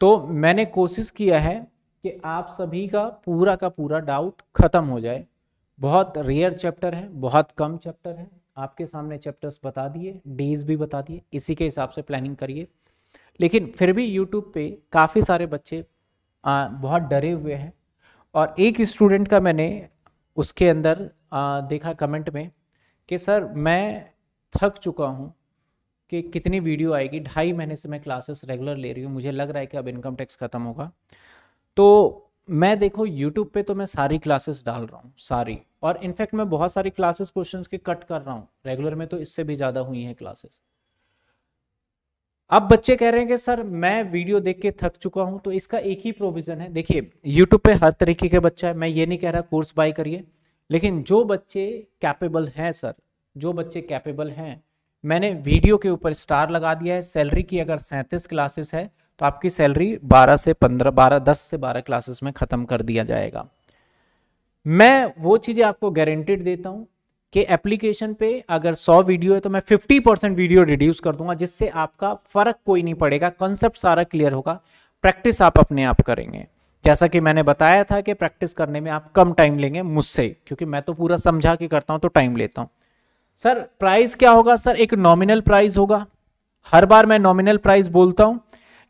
तो मैंने कोशिश किया है कि आप सभी का पूरा का पूरा डाउट खत्म हो जाए। बहुत रेयर चैप्टर है बहुत कम चैप्टर है। आपके सामने चैप्टर्स बता दिए डेज़ भी बता दिए। इसी के हिसाब से प्लानिंग करिए। लेकिन फिर भी यूट्यूब पे काफ़ी सारे बच्चे आ, बहुत डरे हुए हैं। और एक स्टूडेंट का मैंने उसके अंदर आ, देखा कमेंट में कि सर मैं थक चुका हूँ। कि कितनी वीडियो आएगी? ढाई महीने से मैं क्लासेस रेगुलर ले रही हूँ। मुझे लग रहा है कि अब इनकम टैक्स ख़त्म होगा। तो मैं देखो यूट्यूब पे तो मैं सारी क्लासेस डाल रहा हूँ, सारी। और इनफैक्ट मैं बहुत सारी क्लासेस क्वेश्चंस के कट कर रहा हूँ। रेगुलर में तो इससे भी ज़्यादा हुई हैं क्लासेस अब बच्चे कह रहे हैं कि, सर, मैं वीडियो देख के थक चुका हूँ तो इसका एक ही प्रोविज़न है। देखिए यूट्यूब पे हर तरीके के बच्चा है। मैं ये नहीं कह रहा कोर्स बाय करिए। लेकिन जो बच्चे कैपेबल हैं, सर, जो बच्चे कैपेबल हैं मैंने वीडियो के ऊपर स्टार लगा दिया है। सैलरी की अगर सैंतीस क्लासेस है तो आपकी सैलरी 12 से 15 12 10 से 12 क्लासेस में ख़त्म कर दिया जाएगा। मैं वो चीज़ें आपको गारंटेड देता हूँ कि एप्लीकेशन पे अगर 100 वीडियो है तो मैं 50 परसेंट वीडियो रिड्यूस कर दूँगा, जिससे आपका फ़र्क कोई नहीं पड़ेगा। कंसेप्ट सारा क्लियर होगा। प्रैक्टिस आप अपने आप करेंगे। जैसा कि मैंने बताया था कि प्रैक्टिस करने में आप कम टाइम लेंगे मुझसे, क्योंकि मैं तो पूरा समझा के करता हूँ तो टाइम लेता हूँ। सर प्राइस क्या होगा? सर, एक नॉमिनल प्राइस होगा। हर बार मैं नॉमिनल प्राइस बोलता हूँ।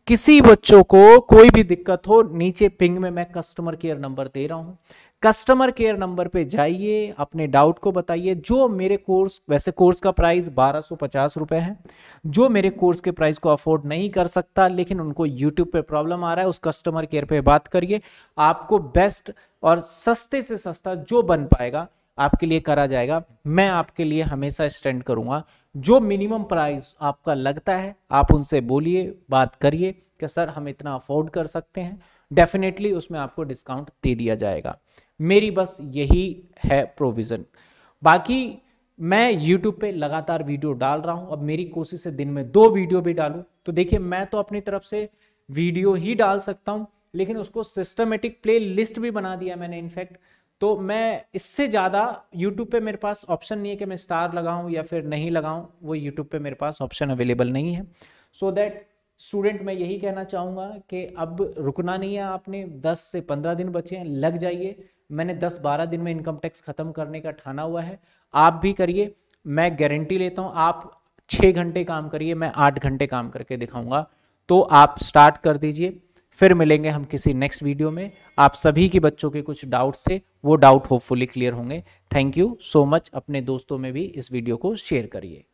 किसी बच्चों को कोई भी दिक्कत हो, नीचे पिंग में मैं कस्टमर केयर नंबर दे रहा हूँ। कस्टमर केयर नंबर पे जाइए, अपने डाउट को बताइए। जो मेरे कोर्स वैसे कोर्स का प्राइस बारह सौ पचास रुपए है। जो मेरे कोर्स के प्राइस को अफोर्ड नहीं कर सकता, लेकिन उनको यूट्यूब पे प्रॉब्लम आ रहा है, उस कस्टमर केयर पे बात करिए। आपको बेस्ट और सस्ते से सस्ता जो बन पाएगा आपके लिए करा जाएगा। मैं आपके लिए हमेशा स्टैंड करूँगा। जो मिनिमम प्राइस आपका लगता है, आप उनसे बोलिए, बात करिए कि, सर, हम इतना अफोर्ड कर सकते हैं। डेफिनेटली उसमें आपको डिस्काउंट दे दिया जाएगा। मेरी बस यही है प्रोविज़न बाकी मैं YouTube पे लगातार वीडियो डाल रहा हूँ। अब मेरी कोशिश है दिन में दो वीडियो भी डालूं। तो देखिए, मैं तो अपनी तरफ़ से वीडियो ही डाल सकता हूँ, लेकिन उसको सिस्टमेटिक प्ले लिस्ट भी बना दिया मैंने इनफैक्ट तो मैं इससे ज़्यादा यूट्यूब पे मेरे पास ऑप्शन नहीं है कि मैं स्टार लगाऊँ या फिर नहीं लगाऊँ, वो यूट्यूब पे मेरे पास ऑप्शन अवेलेबल नहीं है। सो दैट स्टूडेंट मैं यही कहना चाहूँगा कि अब रुकना नहीं है आपने 10 से 15 दिन बचे हैं, लग जाइए। मैंने 10-12 दिन में इनकम टैक्स ख़त्म करने का ठाना हुआ है। आप भी करिए, मैं गारंटी लेता हूँ, आप छः घंटे काम करिए, मैं आठ घंटे काम करके दिखाऊँगा। तो आप स्टार्ट कर दीजिए। फिर मिलेंगे हम किसी नेक्स्ट वीडियो में। आप सभी के बच्चों के कुछ डाउट्स थे, वो डाउट होपफुली क्लियर होंगे। थैंक यू सो मच अपने दोस्तों में भी इस वीडियो को शेयर करिए।